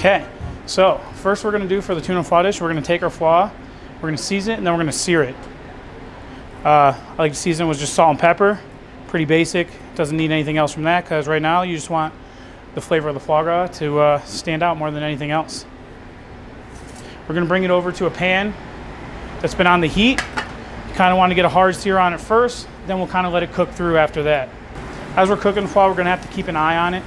Okay, so first we're gonna do for the tuna foie dish, we're gonna take our foie, we're gonna season it, and then we're gonna sear it. Uh, I like to season with just salt and pepper, pretty basic. Doesn't need anything else from that because right now you just want the flavor of the foie gras to uh, stand out more than anything else. We're gonna bring it over to a pan that's been on the heat. You kind of want to get a hard sear on it first, then we'll kind of let it cook through after that. As we're cooking the foie, we're gonna have to keep an eye on it.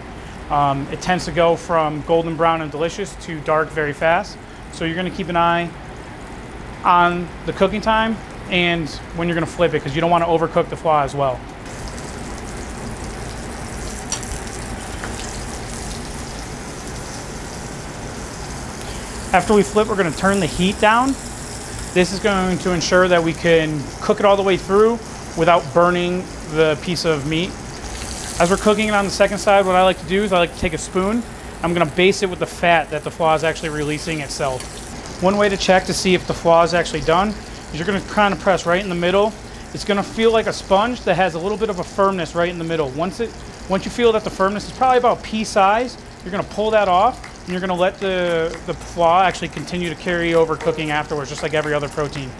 Um, it tends to go from golden brown and delicious to dark very fast. So you're gonna keep an eye on the cooking time and when you're gonna flip it because you don't want to overcook the foie as well. After we flip, we're gonna turn the heat down. This is going to ensure that we can cook it all the way through without burning the piece of meat. As we're cooking it on the second side, what I like to do is I like to take a spoon. I'm gonna baste it with the fat that the foie is actually releasing itself. One way to check to see if the foie is actually done is you're gonna kind of press right in the middle. It's gonna feel like a sponge that has a little bit of a firmness right in the middle. Once it, once you feel that the firmness is probably about pea size, you're gonna pull that off and you're gonna let the, the foie actually continue to carry over cooking afterwards, just like every other protein.